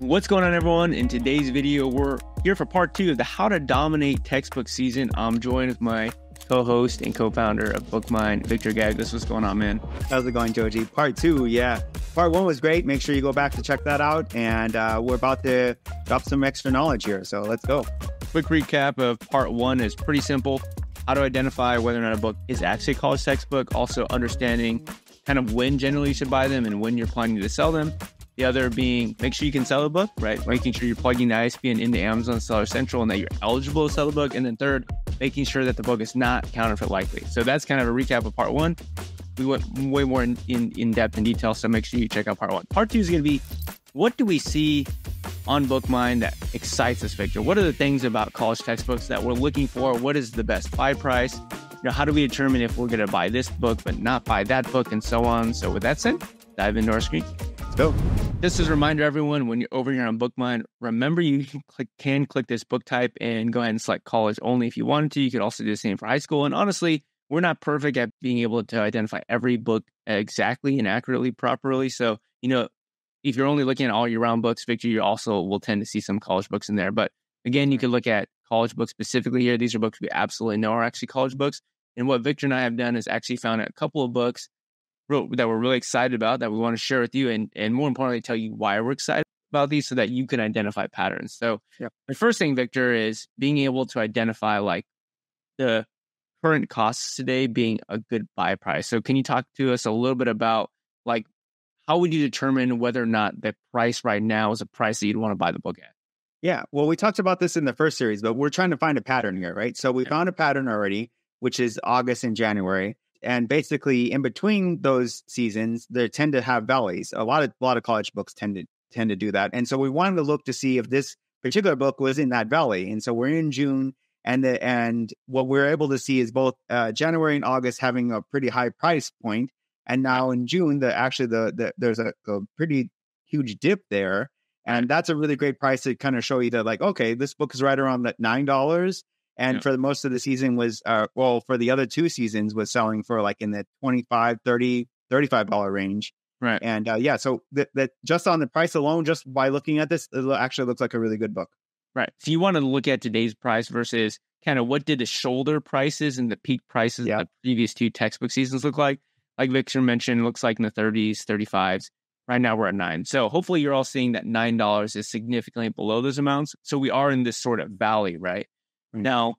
What's going on, everyone? In today's video, we're here for part two of the How to Dominate textbook season. I'm joined with my co-host and co-founder of BookMine, Victor Gallegos. What's going on, man? How's it going, Joji? Part two, yeah. Part one was great. Make sure you go back to check that out. And uh, we're about to drop some extra knowledge here. So let's go. Quick recap of part one is pretty simple. How to identify whether or not a book is actually a college textbook. Also understanding kind of when generally you should buy them and when you're planning to sell them. The other being make sure you can sell a book, right? Making sure you're plugging the ISBN into Amazon Seller Central and that you're eligible to sell a book. And then third, making sure that the book is not counterfeit likely. So that's kind of a recap of part one. We went way more in, in, in depth and detail. So make sure you check out part one. Part two is going to be what do we see on BookMine that excites us, Victor? What are the things about college textbooks that we're looking for? What is the best buy price? You know, how do we determine if we're going to buy this book but not buy that book and so on? So with that said, dive into our screen. Go. Just as a reminder, everyone, when you're over here on BookMine, remember you can click, can click this book type and go ahead and select college only if you wanted to. You could also do the same for high school. And honestly, we're not perfect at being able to identify every book exactly and accurately, properly. So, you know, if you're only looking at all year round books, Victor, you also will tend to see some college books in there. But again, you could look at college books specifically here. These are books we absolutely know are actually college books. And what Victor and I have done is actually found a couple of books that we're really excited about that we want to share with you and, and more importantly, tell you why we're excited about these so that you can identify patterns. So yep. the first thing, Victor, is being able to identify like the current costs today being a good buy price. So can you talk to us a little bit about like how would you determine whether or not the price right now is a price that you'd want to buy the book at? Yeah. Well, we talked about this in the first series, but we're trying to find a pattern here, right? So we yeah. found a pattern already, which is August and January and basically in between those seasons they tend to have valleys. A lot of a lot of college books tend to tend to do that. And so we wanted to look to see if this particular book was in that valley. And so we're in june and the and what we're able to see is both uh, january and august having a pretty high price point. And now in june the actually the, the there's a, a pretty huge dip there. And that's a really great price to kind of show you that like okay this book is right around that nine dollars and yeah. for the most of the season was uh, well for the other two seasons was selling for like in the 25 30 35 dollar range. Right. And uh, yeah so that, that just on the price alone just by looking at this it actually looks like a really good book. Right. So you want to look at today's price versus kind of what did the shoulder prices and the peak prices yeah. of the previous two textbook seasons look like? Like victor mentioned looks like in the 30s 35s right now we're at nine. So hopefully you're all seeing that nine dollars is significantly below those amounts. So we are in this sort of valley right. Mm. Now,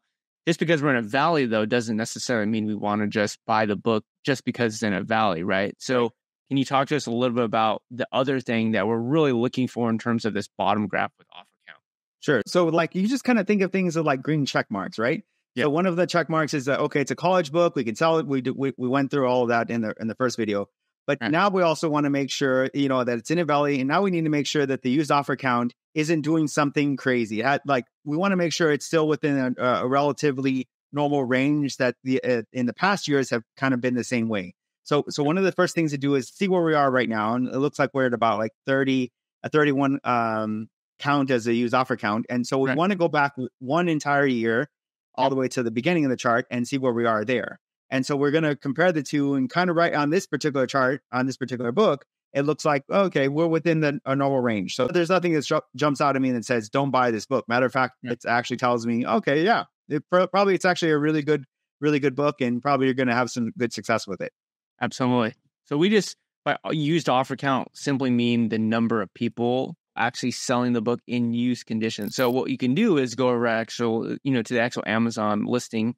just because we're in a valley, though, doesn't necessarily mean we want to just buy the book just because it's in a valley, right? So, can you talk to us a little bit about the other thing that we're really looking for in terms of this bottom graph with offer count? Sure. So, like, you just kind of think of things as like green check marks, right? Yeah. So one of the check marks is that okay, it's a college book. We can sell it. We do, we, we went through all of that in the in the first video. But right. now we also want to make sure, you know, that it's in a valley. And now we need to make sure that the used offer count isn't doing something crazy. like we want to make sure it's still within a, a relatively normal range that the uh, in the past years have kind of been the same way. So so one of the first things to do is see where we are right now, and it looks like we're at about like thirty a thirty one um, count as a used offer count, and so we right. want to go back one entire year all the way to the beginning of the chart and see where we are there. And so we're going to compare the two and kind of write on this particular chart, on this particular book, it looks like, okay, we're within the a normal range. So there's nothing that jumps out at me that says, don't buy this book. Matter of fact, yeah. it actually tells me, okay, yeah, it, probably it's actually a really good, really good book and probably you're going to have some good success with it. Absolutely. So we just, by uh, used offer count simply mean the number of people actually selling the book in used condition. So what you can do is go over actual, you know, to the actual Amazon listing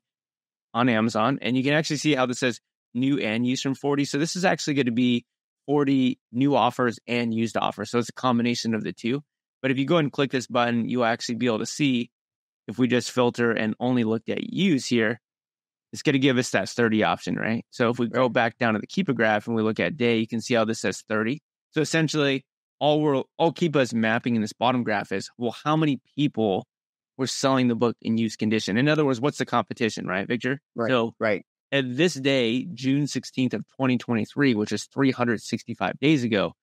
on Amazon, and you can actually see how this says new and used from 40. So this is actually going to be 40 new offers and used offers. So it's a combination of the two. But if you go and click this button, you'll actually be able to see if we just filter and only looked at use here, it's going to give us that 30 option, right? So if we go back down to the Keepa graph and we look at day, you can see how this says 30. So essentially, all we're all Keepa's mapping in this bottom graph is well, how many people we're selling the book in used condition. In other words, what's the competition, right, Victor? Right. So, right. At this day, June 16th of 2023, which is 365 days ago,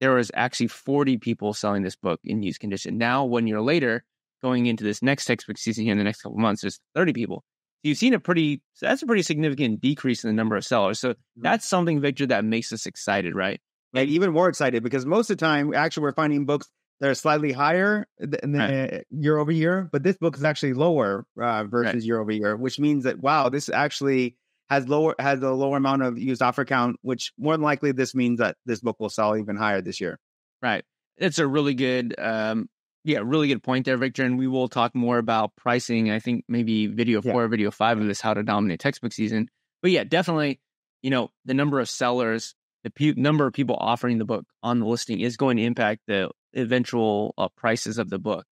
there was actually 40 people selling this book in used condition. Now, one year later, going into this next textbook season here in the next couple months, there's 30 people. So you've seen a pretty, so that's a pretty significant decrease in the number of sellers. So mm-hmm. that's something, Victor, that makes us excited, right? Like even more excited because most of the time, actually, we're finding books they're slightly higher than right. year over year, but this book is actually lower uh, versus right. year over year, which means that wow, this actually has lower has a lower amount of used offer count, which more than likely this means that this book will sell even higher this year. Right. It's a really good um yeah, really good point there, Victor. And we will talk more about pricing. I think maybe video four, yeah. video five of this, how to dominate textbook season. But yeah, definitely, you know, the number of sellers, the pe- number of people offering the book on the listing is going to impact the eventual uh, prices of the book.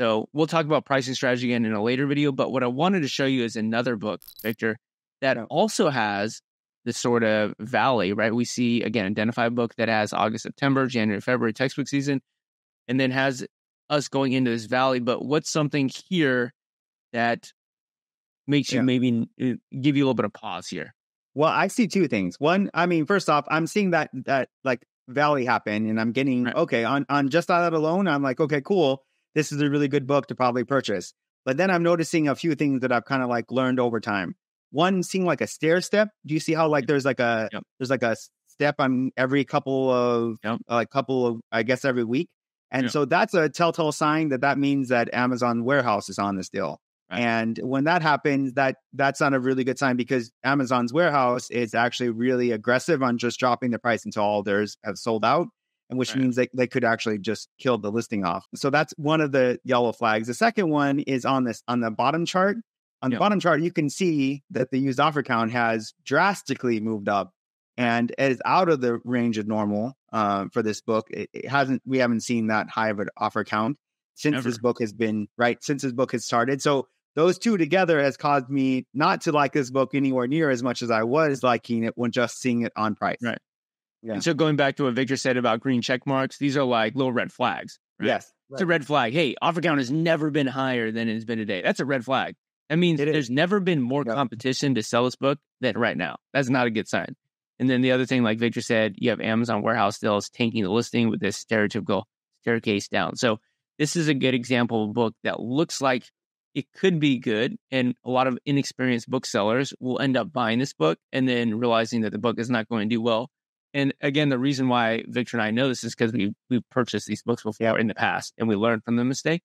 So we'll talk about pricing strategy again in a later video. But what I wanted to show you is another book, Victor, that also has this sort of valley, right? We see again, identify a book that has August, September, January, February textbook season, and then has us going into this valley. But what's something here that makes you yeah. maybe uh, give you a little bit of pause here? Well, I see two things. One, I mean, first off, I'm seeing that that like valley happen, and I'm getting right. okay on on just that alone. I'm like, okay, cool. This is a really good book to probably purchase. But then I'm noticing a few things that I've kind of like learned over time one seeing like a stair step. Do you see how like there's like a yep. there's like a step on every couple of yep. uh, like couple of I guess every week, and yep. so that's a telltale sign that that means that Amazon warehouse is on this deal. Right. And when that happens, that that's not a really good sign because Amazon's warehouse is actually really aggressive on just dropping the price until all theirs have sold out, and which right. means they, they could actually just kill the listing off. So that's one of the yellow flags. The second one is on this on the bottom chart. On the bottom chart, you can see that the used offer count has drastically moved up and it is out of the range of normal uh, for this book. It, it, hasn't, we haven't seen that high of an offer count since Never. this book has been, right, since this book has started. So those two together has caused me not to like this book anywhere near as much as I was liking it when just seeing it on price. Right. Yeah. And so going back to what Victor said about green check marks, these are like little red flags. Right? Yes. It's a red flag. Hey, offer count has never been higher than it's been today. That's a red flag. That means it there's is. never been more yep. competition to sell this book than right now. That's not a good sign. And then the other thing, like Victor said, you have Amazon warehouse deals tanking the listing with this stereotypical staircase down. So this is a good example of a book that looks like it could be good. And a lot of inexperienced booksellers will end up buying this book and then realizing that the book is not going to do well. And again, the reason why Victor and I know this is because we we've purchased these books before in the past and we learned from the mistake.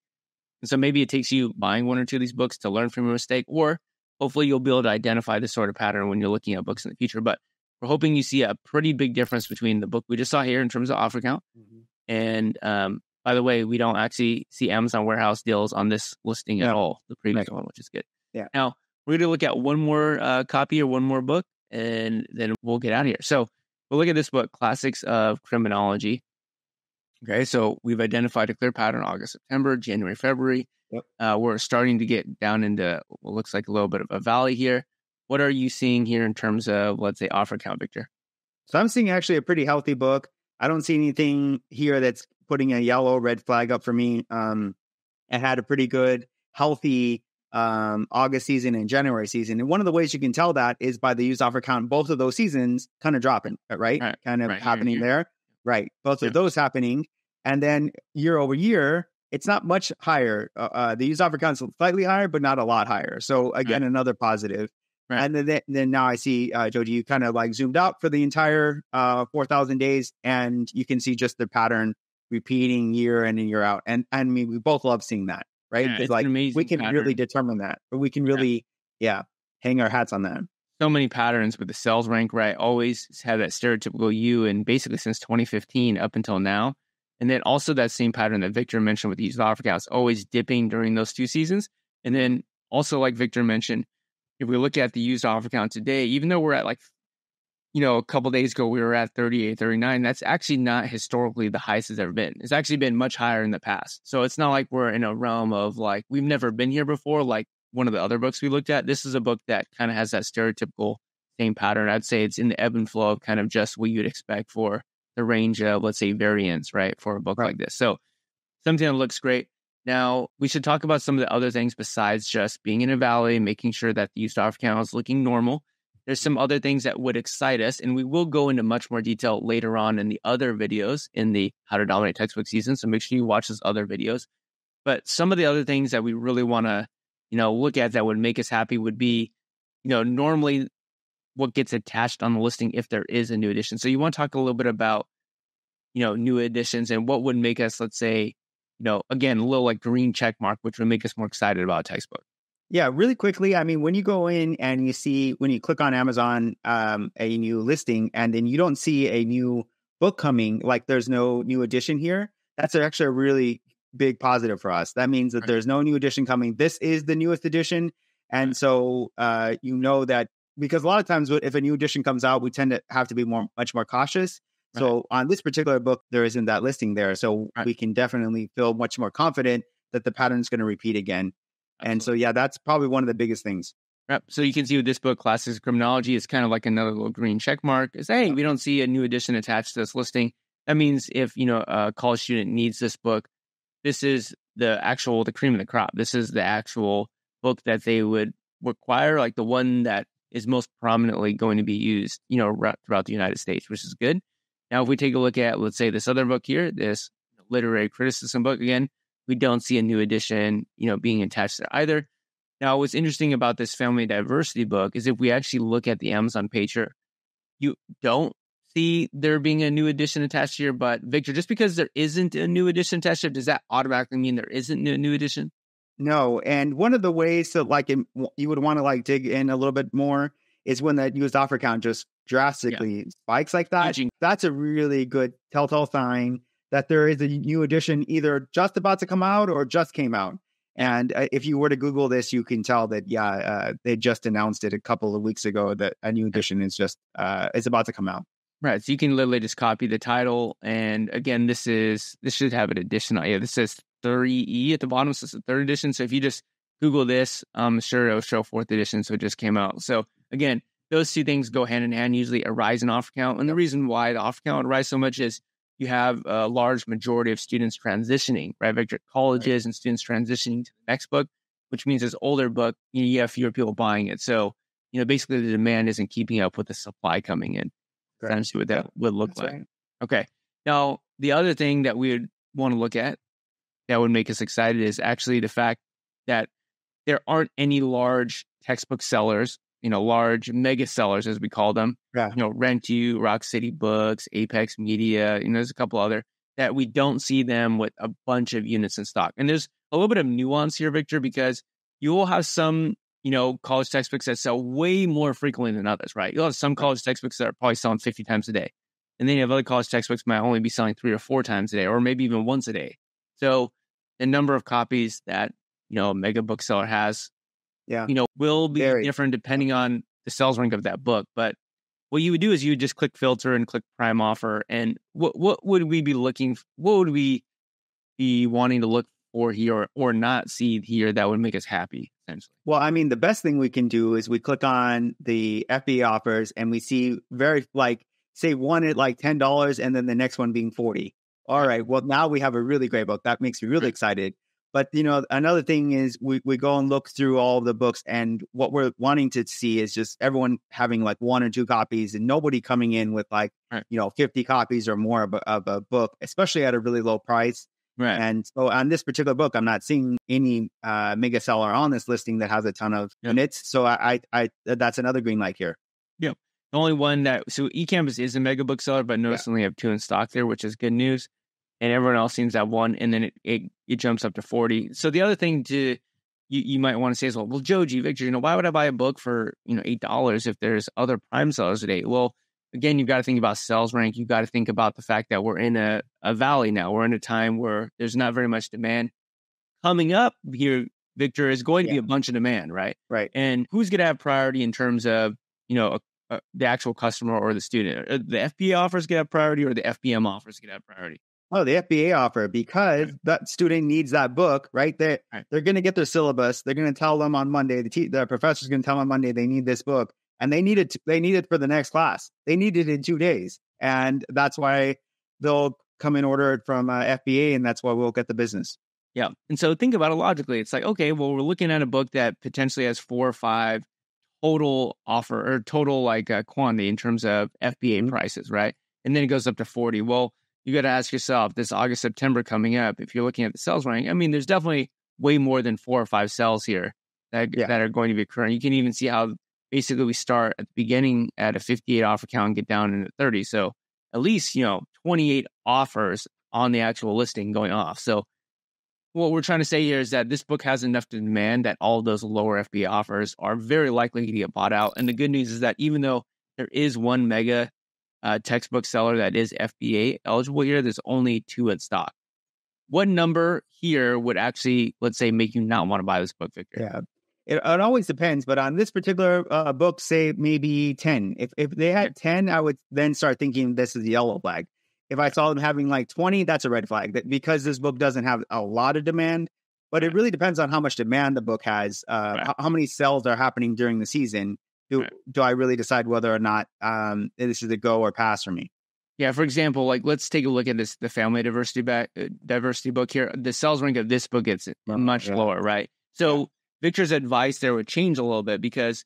And so maybe it takes you buying one or two of these books to learn from your mistake, or hopefully you'll be able to identify this sort of pattern when you're looking at books in the future. But we're hoping you see a pretty big difference between the book we just saw here in terms of offer count. Mm-hmm. And um, by the way, we don't actually see Amazon warehouse deals on this listing no. at all, the previous right. one, which is good. Yeah. Now we're going to look at one more uh, copy or one more book, and then we'll get out of here. So we'll look at this book, Classics of Criminology. Okay, so we've identified a clear pattern August, September, January, February. Yep. Uh, we're starting to get down into what looks like a little bit of a valley here. What are you seeing here in terms of, let's say, offer count, Victor? So I'm seeing actually a pretty healthy book. I don't see anything here that's putting a yellow, red flag up for me. Um, it had a pretty good, healthy um, August season and January season. And one of the ways you can tell that is by the used offer count, both of those seasons kind of dropping, right? right. Kind of right. happening here, here. there. Right. Both yeah. of those happening. And then year over year, it's not much higher. Uh, uh, the used offer count is slightly higher, but not a lot higher. So again, another positive. Right. And then, then now I see, uh, Joji, you kind of like zoomed out for the entire uh, 4,000 days, and you can see just the pattern repeating year in and year out. And, and I mean, we both love seeing that, right? Yeah, like we can pattern. really determine that, or we can really, yeah. yeah, hang our hats on that so many patterns with the sales rank, right? Always have that stereotypical you, and basically since 2015 up until now. And then also that same pattern that Victor mentioned with the these offer counts, always dipping during those two seasons. And then also, like Victor mentioned, if we look at the used offer count today, even though we're at like, you know, a couple days ago, we were at 38, 39, that's actually not historically the highest it's ever been. It's actually been much higher in the past. So it's not like we're in a realm of like, we've never been here before, like one of the other books we looked at. This is a book that kind of has that stereotypical same pattern. I'd say it's in the ebb and flow of kind of just what you'd expect for the range of, let's say, variants, right, for a book right. like this. So something that looks great. Now, we should talk about some of the other things besides just being in a valley, making sure that the used offer count is looking normal. There's some other things that would excite us, and we will go into much more detail later on in the other videos in the How to Dominate Textbook season. So make sure you watch those other videos. But some of the other things that we really want to you know, look at that would make us happy would be, you know, normally what gets attached on the listing if there is a new edition. So you want to talk a little bit about, you know, new editions and what would make us, let's say, you know, again, a little like green check mark, which would make us more excited about textbook. Yeah, really quickly. I mean, when you go in and you see when you click on Amazon um, a new listing, and then you don't see a new book coming, like there's no new edition here. That's actually a really big positive for us. That means that right. there's no new edition coming. This is the newest edition, and so uh, you know that because a lot of times if a new edition comes out, we tend to have to be more much more cautious. Right. So on this particular book, there isn't that listing there, so right. we can definitely feel much more confident that the pattern is going to repeat again. Absolutely. And so, yeah, that's probably one of the biggest things. Yep. So you can see with this book, Classics of Criminology, it's kind of like another little green check mark. Is hey, we don't see a new edition attached to this listing. That means if you know a college student needs this book, this is the actual the cream of the crop. This is the actual book that they would require, like the one that is most prominently going to be used, you know, throughout the United States, which is good. Now, if we take a look at, let's say, this other book here, this literary criticism book, again, we don't see a new edition, you know, being attached there either. Now, what's interesting about this family diversity book is if we actually look at the Amazon page here, you don't see there being a new edition attached here. But Victor, just because there isn't a new edition attached here, does that automatically mean there isn't a new edition? No. And one of the ways that like you would want to like dig in a little bit more is when that used offer count just drastically yeah. spikes like that. That's a really good telltale sign that there is a new edition either just about to come out or just came out. And uh, if you were to Google this, you can tell that yeah, uh, they just announced it a couple of weeks ago that a new edition is just uh, is about to come out. Right. So you can literally just copy the title, and again, this is this should have an edition. Yeah, this says 3E at the bottom, so it's the third edition. So if you just Google this, I'm sure it'll show fourth edition. So it just came out. So again, those two things go hand in hand. Usually, a rise in offer count, and the reason why the offer count would rise so much is you have a large majority of students transitioning, right? Victor, colleges right. and students transitioning to the next book, which means this older book, you, know, you have fewer people buying it. So, you know, basically the demand isn't keeping up with the supply coming in. Correct. Essentially, what that would look That's like. Right. Okay. Now, the other thing that we would want to look at that would make us excited is actually the fact that there aren't any large textbook sellers you know, large mega sellers as we call them. Yeah. You know, RentU, Rock City Books, Apex Media, you know, there's a couple other that we don't see them with a bunch of units in stock. And there's a little bit of nuance here, Victor, because you will have some, you know, college textbooks that sell way more frequently than others, right? You'll have some college textbooks that are probably selling 50 times a day. And then you have other college textbooks might only be selling three or four times a day, or maybe even once a day. So the number of copies that, you know, a mega bookseller has yeah. you know, will be Very. different depending on the sales rank of that book. But what you would do is you would just click filter and click prime offer. And what what would we be looking? What would we be wanting to look for here or, or not see here that would make us happy? Essentially. Well, I mean, the best thing we can do is we click on the FBA offers and we see very like say one at like ten dollars and then the next one being forty. All right. Well, now we have a really great book. That makes me really excited. But you know, another thing is we, we go and look through all the books, and what we're wanting to see is just everyone having like one or two copies, and nobody coming in with like right. you know fifty copies or more of a, of a, book, especially at a really low price. Right. And so on this particular book, I'm not seeing any uh, mega seller on this listing that has a ton of yep. units. So I, I, I, that's another green light here. Yep. The only one that so eCampus is a mega book seller, but notice yeah. only have two in stock there, which is good news and everyone else seems to have one, and then it, it, it jumps up to 40. So the other thing to you, you might want to say is, well, well, Joji, Victor, you know, why would I buy a book for, you know, $8 if there's other prime sellers today? Well, again, you've got to think about sales rank. You've got to think about the fact that we're in a, a valley now. We're in a time where there's not very much demand. Coming up here, Victor, is going to yeah. be a bunch of demand, right? Right. And who's going to have priority in terms of, you know, a, a, the actual customer or the student? The FBA offers get have priority or the FBM offers get have priority? Oh, the FBA offer because that student needs that book, right? They right. they're going to get their syllabus. They're going to tell them on Monday. The te- the professor's going to tell them on Monday they need this book, and they need it. To, they need it for the next class. They need it in two days, and that's why they'll come and order it from uh, FBA, and that's why we'll get the business. Yeah, and so think about it logically. It's like okay, well, we're looking at a book that potentially has four or five total offer or total like uh, quantity in terms of FBA mm-hmm. prices, right? And then it goes up to forty. Well you got to ask yourself this August, September coming up, if you're looking at the sales rank, I mean, there's definitely way more than four or five cells here that, yeah. that are going to be occurring. You can even see how basically we start at the beginning at a 58 offer count and get down into 30. So at least, you know, 28 offers on the actual listing going off. So what we're trying to say here is that this book has enough demand that all those lower FBA offers are very likely to get bought out. And the good news is that even though there is one mega uh, textbook seller that is FBA eligible here, there's only two in stock. What number here would actually, let's say, make you not want to buy this book, Victor? Yeah. It, it always depends, but on this particular uh, book, say maybe 10. If if they had 10, I would then start thinking this is a yellow flag. If I saw them having like 20, that's a red flag that because this book doesn't have a lot of demand, but it really depends on how much demand the book has, uh, right. how, how, many sales are happening during the season. Do, right. do I really decide whether or not um, this is a go or pass for me? Yeah, for example, like let's take a look at this the family diversity back, uh, diversity book here. The sales rank of this book gets much yeah. lower, right? So yeah. Victor's advice there would change a little bit because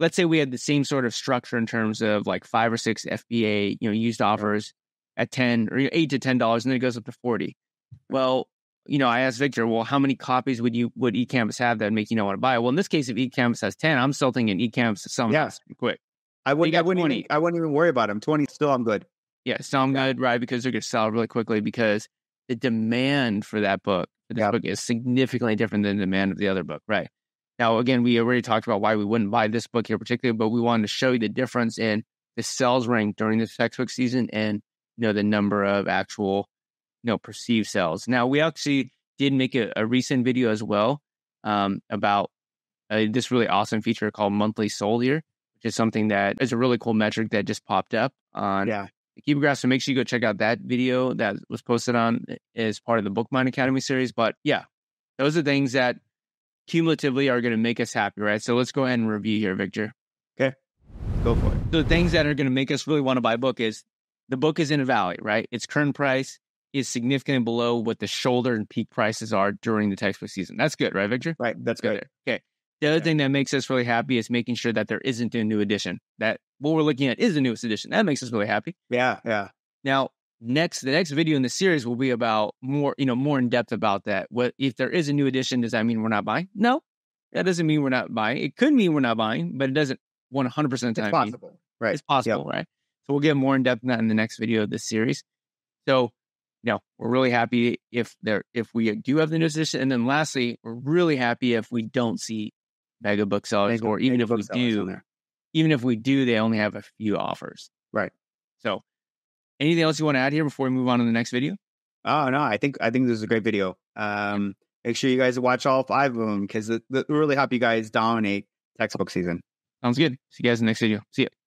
let's say we had the same sort of structure in terms of like five or six FBA, you know, used offers at 10 or eight to ten dollars and then it goes up to 40 well you know i asked victor well how many copies would you would ecampus have that make you not want to buy well in this case if ecampus has 10 i'm still thinking ecampus is yeah. quick i wouldn't, I wouldn't, 20. Even, I wouldn't even worry about them 20 still i'm good yeah still i'm good right because they're going to sell really quickly because the demand for that book for this yeah. book is significantly different than the demand of the other book right now again we already talked about why we wouldn't buy this book here particularly but we wanted to show you the difference in the sales rank during this textbook season and you know the number of actual know perceived sales. Now we actually did make a, a recent video as well um, about uh, this really awesome feature called monthly sold here, which is something that is a really cool metric that just popped up on yeah. the Keepa Graph. So make sure you go check out that video that was posted on as part of the Bookmine Academy series. But yeah, those are things that cumulatively are going to make us happy, right? So let's go ahead and review here, Victor. Okay, go for it. So the things that are going to make us really want to buy a book is the book is in a valley, right? Its current price is significantly below what the shoulder and peak prices are during the textbook season. That's good, right, Victor? Right. That's good. Okay. The other yeah. thing that makes us really happy is making sure that there isn't a new edition. That what we're looking at is the newest edition. That makes us really happy. Yeah, yeah. Now, next, the next video in the series will be about more, you know, more in depth about that. What if there is a new edition? Does that mean we're not buying? No, that doesn't mean we're not buying. It could mean we're not buying, but it doesn't 100 percent of the time. It's possible, mean. right? It's possible, yep. right? So we'll get more in depth in that in the next video of this series. So, you know, we're really happy if there if we do have the news edition, and then lastly, we're really happy if we don't see mega booksellers, mega, or even if we do, even if we do, they only have a few offers. Right. So, anything else you want to add here before we move on to the next video? Oh no, I think I think this is a great video. Um, make sure you guys watch all five of them because we're really help you guys dominate textbook season. Sounds good. See you guys in the next video. See ya.